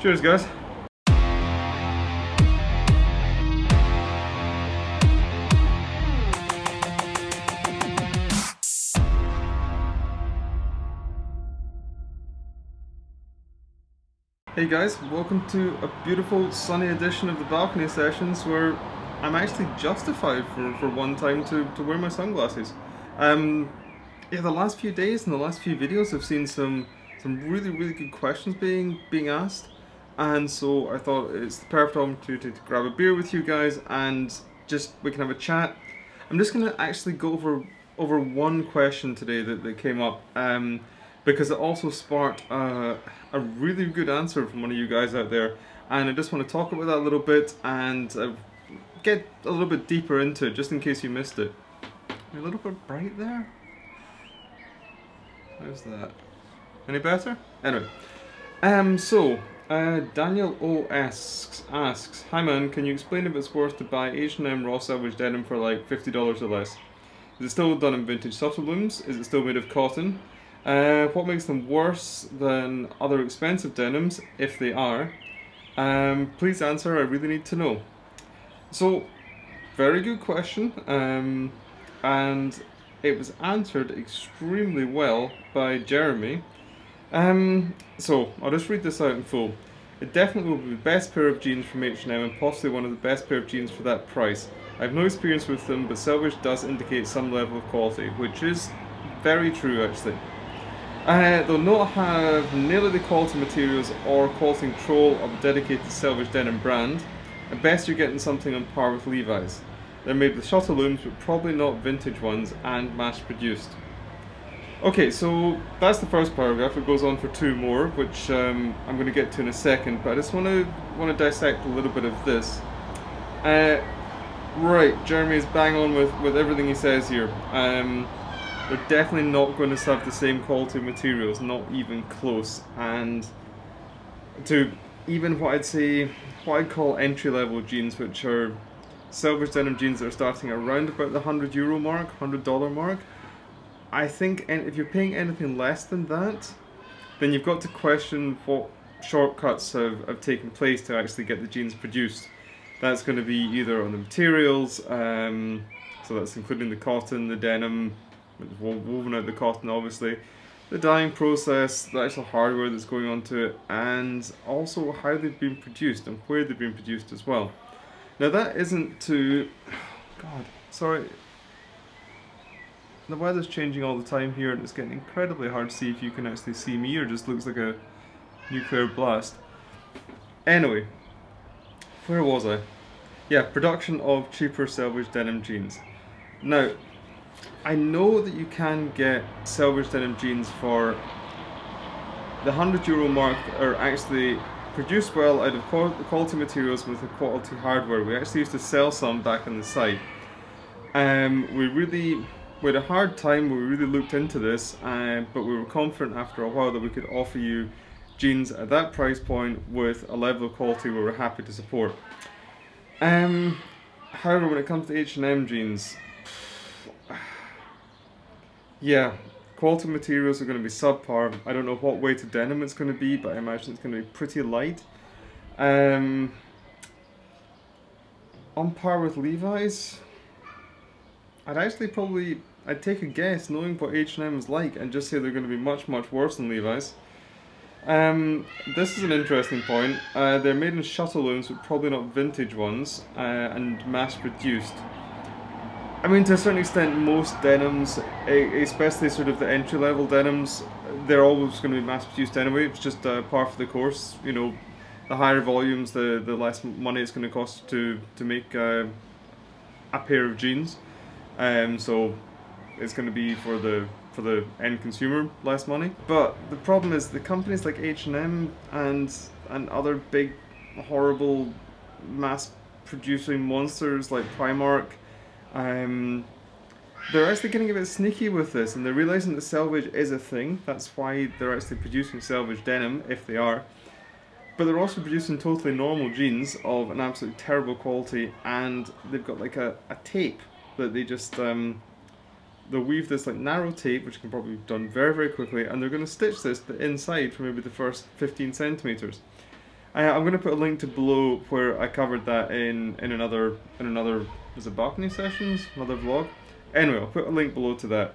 Cheers, guys. Hey guys, welcome to a beautiful sunny edition of the balcony sessions where I'm actually justified for, for one time to, to wear my sunglasses. Um, yeah, the last few days and the last few videos I've seen some some really really good questions being being asked and so I thought it's the perfect opportunity to grab a beer with you guys and just we can have a chat. I'm just gonna actually go over over one question today that, that came up um, because it also sparked uh, a really good answer from one of you guys out there and I just want to talk about that a little bit and uh, get a little bit deeper into it just in case you missed it. a little bit bright there? How's that? Any better? Anyway. Um, so, uh, Daniel O asks, asks, Hi man, can you explain if it's worth to buy H&M raw selvage denim for like $50 or less? Is it still done in vintage soft looms? Is it still made of cotton? Uh, what makes them worse than other expensive denims, if they are? Um, please answer, I really need to know. So, very good question, um, and it was answered extremely well by Jeremy. Um, so, I'll just read this out in full. It definitely will be the best pair of jeans from H&M and possibly one of the best pair of jeans for that price. I have no experience with them, but Selvage does indicate some level of quality, which is very true actually. Uh, they'll not have nearly the quality materials or quality control of a dedicated Selvage denim brand. At best you're getting something on par with Levi's. They're made with shuttle looms, but probably not vintage ones, and mass produced. Okay, so that's the first paragraph. It goes on for two more, which um, I'm going to get to in a second. But I just want to want to dissect a little bit of this. Uh, right, Jeremy is bang on with with everything he says here. Um, they're definitely not going to have the same quality materials, not even close. And to even what I'd say, what I'd call entry level jeans, which are Selvage denim jeans that are starting around about the 100 euro mark, 100 dollar mark. I think and if you're paying anything less than that, then you've got to question what shortcuts have, have taken place to actually get the jeans produced. That's going to be either on the materials, um, so that's including the cotton, the denim, woven out the cotton obviously, the dyeing process, the actual hardware that's going on to it, and also how they've been produced and where they've been produced as well. Now that isn't to... God, sorry. The weather's changing all the time here and it's getting incredibly hard to see if you can actually see me or just looks like a nuclear blast. Anyway, where was I? Yeah, production of cheaper selvage denim jeans. Now, I know that you can get selvage denim jeans for the 100 euro mark are actually produced well out of quality materials with a quality hardware. We actually used to sell some back on the site. Um, we really we had a hard time, we really looked into this, uh, but we were confident after a while that we could offer you jeans at that price point with a level of quality we were happy to support. Um, however, when it comes to H&M jeans, yeah, Quality materials are going to be subpar. I don't know what weighted denim it's going to be, but I imagine it's going to be pretty light. Um, on par with Levi's, I'd actually probably, I'd take a guess knowing what H&M is like and just say they're going to be much, much worse than Levi's. Um, this is an interesting point. Uh, they're made in shuttle looms, but probably not vintage ones, uh, and mass produced. I mean, to a certain extent, most denims, especially sort of the entry level denims, they're always going to be mass produced anyway. It's just uh, par for the course. You know, the higher volumes, the the less money it's going to cost to to make uh, a pair of jeans. Um, so it's going to be for the for the end consumer less money. But the problem is the companies like H and M and and other big horrible mass producing monsters like Primark um, they're actually getting a bit sneaky with this and they're realizing that selvage is a thing. That's why they're actually producing selvage denim, if they are. But they're also producing totally normal jeans of an absolutely terrible quality and they've got like a, a tape that they just, um, they'll weave this like narrow tape, which can probably be done very, very quickly, and they're going to stitch this the inside for maybe the first 15 centimeters. I, I'm going to put a link to below where I covered that in, in another in another was it balcony sessions another vlog. Anyway, I'll put a link below to that.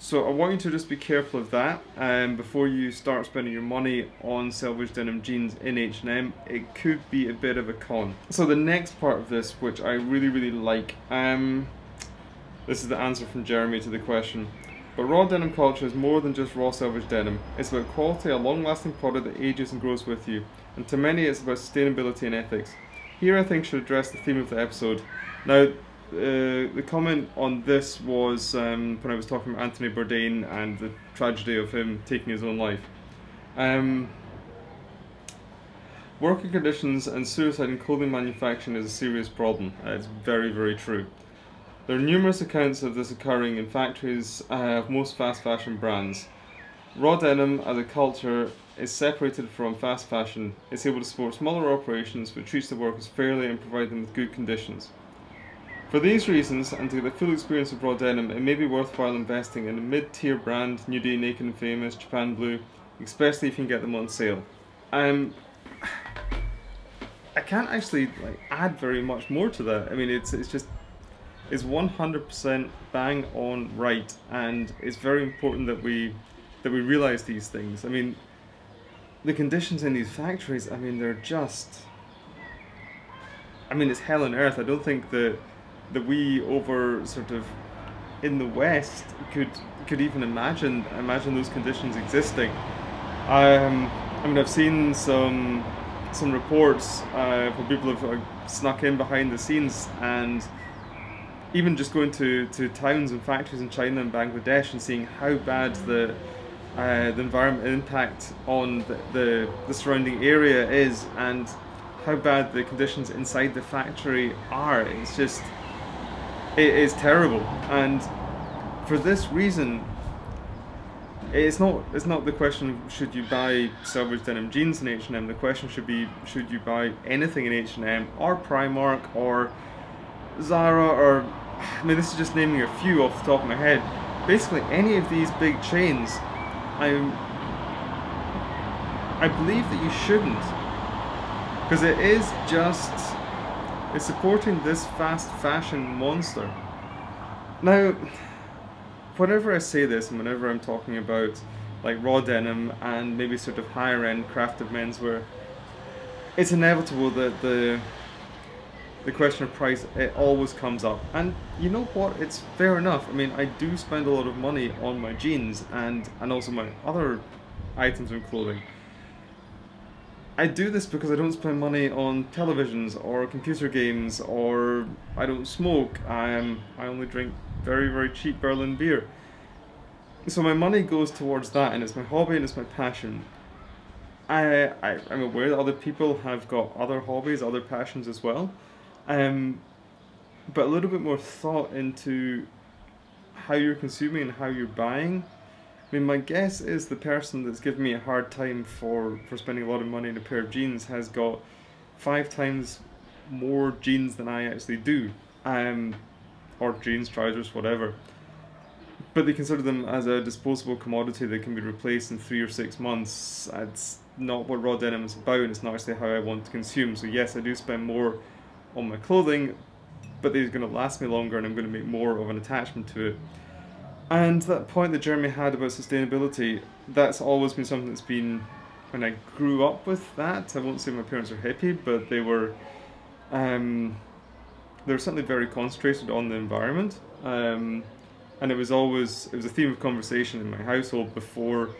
So I want you to just be careful of that um, before you start spending your money on selvage denim jeans in H&M. It could be a bit of a con. So the next part of this, which I really really like, um, this is the answer from Jeremy to the question. But raw denim culture is more than just raw selvage denim. It's about quality, a long-lasting product that ages and grows with you. And to many it's about sustainability and ethics. Here I think should address the theme of the episode. Now, uh, the comment on this was um, when I was talking about Anthony Bourdain and the tragedy of him taking his own life. Um, working conditions and suicide in clothing manufacturing is a serious problem. Uh, it's very, very true. There are numerous accounts of this occurring in factories uh, of most fast fashion brands. Raw denim as a culture is separated from fast fashion. It's able to support smaller operations but treats the workers fairly and provide them with good conditions. For these reasons, and to get the full experience of raw denim, it may be worthwhile investing in a mid-tier brand, Nudie, Naked and Famous, Japan Blue, especially if you can get them on sale. Um, I can't actually like add very much more to that. I mean, it's it's just it's 100% bang on right, and it's very important that we that we realize these things. I mean, the conditions in these factories. I mean, they're just. I mean, it's hell on earth. I don't think that that we over sort of in the West could could even imagine imagine those conditions existing. Um, I mean, I've seen some some reports uh, where people have uh, snuck in behind the scenes and even just going to, to towns and factories in China and Bangladesh and seeing how bad the uh, the environment impact on the, the, the surrounding area is and how bad the conditions inside the factory are. It's just it is terrible, and for this reason, it's not it's not the question should you buy selvage denim jeans in H&M. The question should be should you buy anything in H&M or Primark or Zara or I mean this is just naming a few off the top of my head. Basically, any of these big chains, I I believe that you shouldn't because it is just is supporting this fast fashion monster. Now, whenever I say this and whenever I'm talking about like raw denim and maybe sort of higher end crafted menswear, it's inevitable that the the question of price it always comes up. And you know what? It's fair enough. I mean, I do spend a lot of money on my jeans and and also my other items of clothing. I do this because I don't spend money on televisions or computer games or I don't smoke. I am I only drink very very cheap Berlin beer. So my money goes towards that and it's my hobby and it's my passion. I, I I'm aware that other people have got other hobbies, other passions as well. Um, but a little bit more thought into how you're consuming and how you're buying I mean, my guess is the person that's giving me a hard time for, for spending a lot of money on a pair of jeans has got five times more jeans than I actually do. Um, or jeans, trousers, whatever. But they consider them as a disposable commodity that can be replaced in three or six months. That's not what raw denim is about, and it's not actually how I want to consume. So yes, I do spend more on my clothing, but they're going to last me longer and I'm going to make more of an attachment to it. And that point that Jeremy had about sustainability, that's always been something that's been, when I grew up with that, I won't say my parents are hippie, but they were, um, they were certainly very concentrated on the environment. Um, and it was always, it was a theme of conversation in my household before,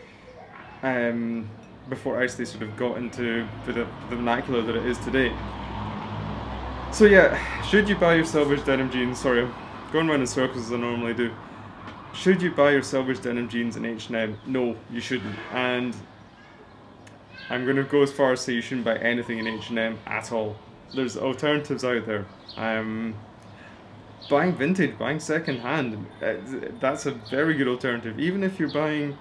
um, before I actually sort of got into the, the vernacular that it is today. So yeah, should you buy your selvage denim jeans? Sorry, I'm going around in circles as I normally do. Should you buy your selvage denim jeans in H&M? No, you shouldn't. And I'm going to go as far as say you shouldn't buy anything in H&M at all. There's alternatives out there. Um, buying vintage, buying second hand, uh, that's a very good alternative. Even if you're buying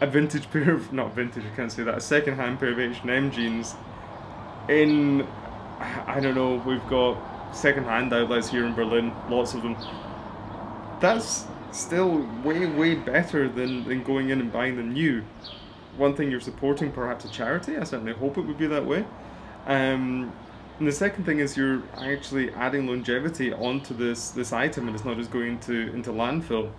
a vintage pair of, not vintage, I can't say that, a second hand pair of H&M jeans in, I don't know, we've got second hand outlets here in Berlin, lots of them that's still way way better than, than going in and buying them new one thing you're supporting perhaps a charity. I certainly hope it would be that way. Um, and the second thing is you're actually adding longevity onto this this item, and it's not just going into into landfill.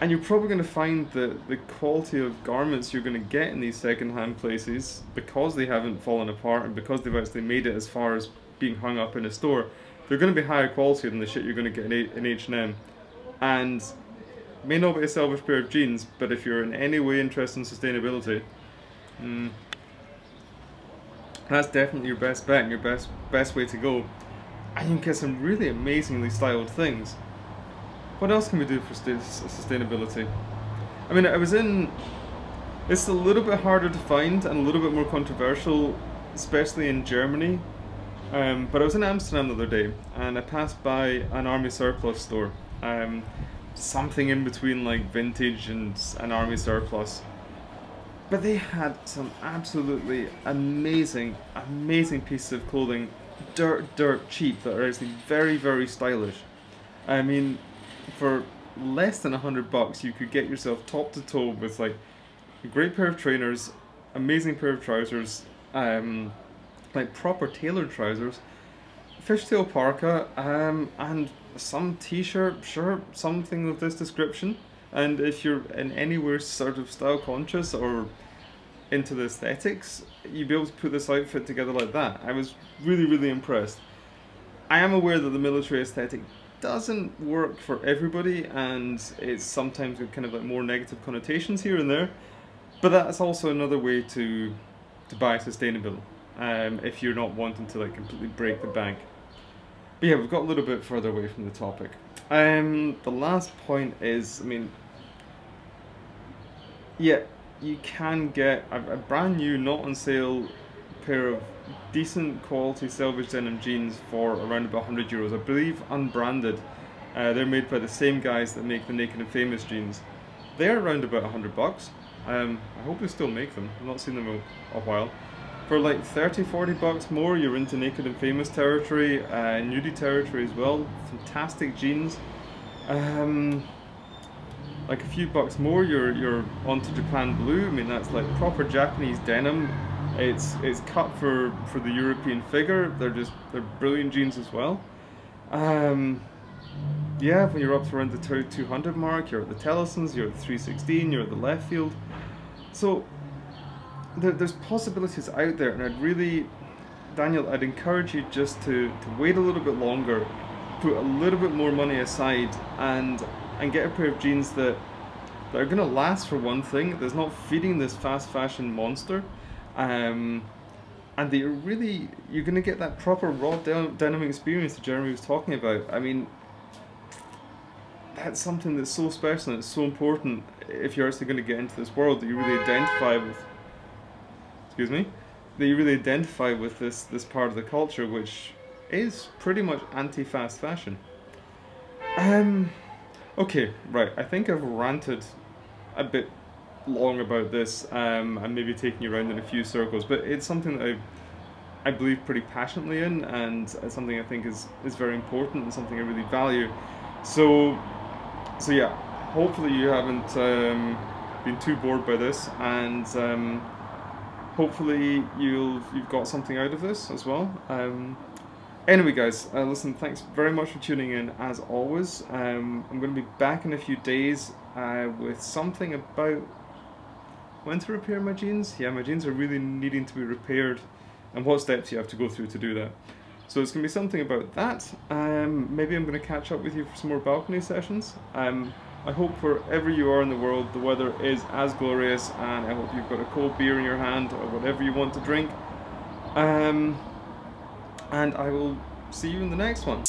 And you're probably going to find that the quality of garments you're going to get in these second-hand places, because they haven't fallen apart and because they've actually made it as far as being hung up in a store, they're going to be higher quality than the shit you're going to get in H&M. And may not be a salvaged pair of jeans, but if you're in any way interested in sustainability, mm, that's definitely your best bet and your best best way to go. And you can get some really amazingly styled things. What else can we do for sustainability? I mean, I was in. It's a little bit harder to find and a little bit more controversial, especially in Germany. Um, but I was in Amsterdam the other day and I passed by an army surplus store. Um, something in between like vintage and an army surplus. But they had some absolutely amazing, amazing pieces of clothing, dirt, dirt cheap, that are actually very, very stylish. I mean, for less than a hundred bucks, you could get yourself top to toe with like a great pair of trainers, amazing pair of trousers, um, like proper tailored trousers, fishtail parka, um, and some t-shirt, sure, something of this description. And if you're in anywhere sort of style conscious or into the aesthetics, you'd be able to put this outfit together like that. I was really, really impressed. I am aware that the military aesthetic doesn't work for everybody and it's sometimes with kind of like more negative connotations here and there, but that's also another way to to buy sustainable um, if you're not wanting to like completely break the bank. But yeah, we've got a little bit further away from the topic. Um, the last point is, I mean, yeah, you can get a, a brand new, not on sale pair of decent quality selvage denim jeans for around about 100 euros. I believe unbranded. Uh, they're made by the same guys that make the Naked and Famous jeans. They're around about 100 bucks. Um, I hope they still make them. I've not seen them a, a while for like 30 40 bucks more you're into naked and famous territory uh, nudie territory as well fantastic jeans um, like a few bucks more you're you're onto Japan blue I mean that's like proper Japanese denim it's it's cut for for the European figure. They're just they're brilliant jeans as well. Um, yeah when you're up to around the 200 mark you're at the Tellasons you're at the 3sixteen you're at the left field. So there, there's possibilities out there, and I'd really, Daniel, I'd encourage you just to, to wait a little bit longer, put a little bit more money aside, and and get a pair of jeans that that are going to last for one thing. That's not feeding this fast fashion monster, um, and they really you're going to get that proper raw denim experience that Jeremy was talking about. I mean. That's something that's so special and it's so important if you're actually going to get into this world that you really identify with excuse me, that you really identify with this, this part of the culture, which is pretty much anti-fast fashion. Um, okay, right, I think I've ranted a bit long about this, um, and maybe taking you around in a few circles, but it's something that I, I believe pretty passionately in, and something I think is, is very important, and something I really value. So, so yeah, hopefully you haven't um, been too bored by this, and um, hopefully you'll you've got something out of this as well. Um, anyway, guys, uh, listen, thanks very much for tuning in as always. Um, I'm going to be back in a few days uh, with something about when to repair my jeans. Yeah, my jeans are really needing to be repaired, and what steps you have to go through to do that. So it's going to be something about that. Um, maybe I'm going to catch up with you for some more balcony sessions. Um, I hope wherever you are in the world, the weather is as glorious, and I hope you've got a cold beer in your hand or whatever you want to drink. Um, and I will see you in the next one.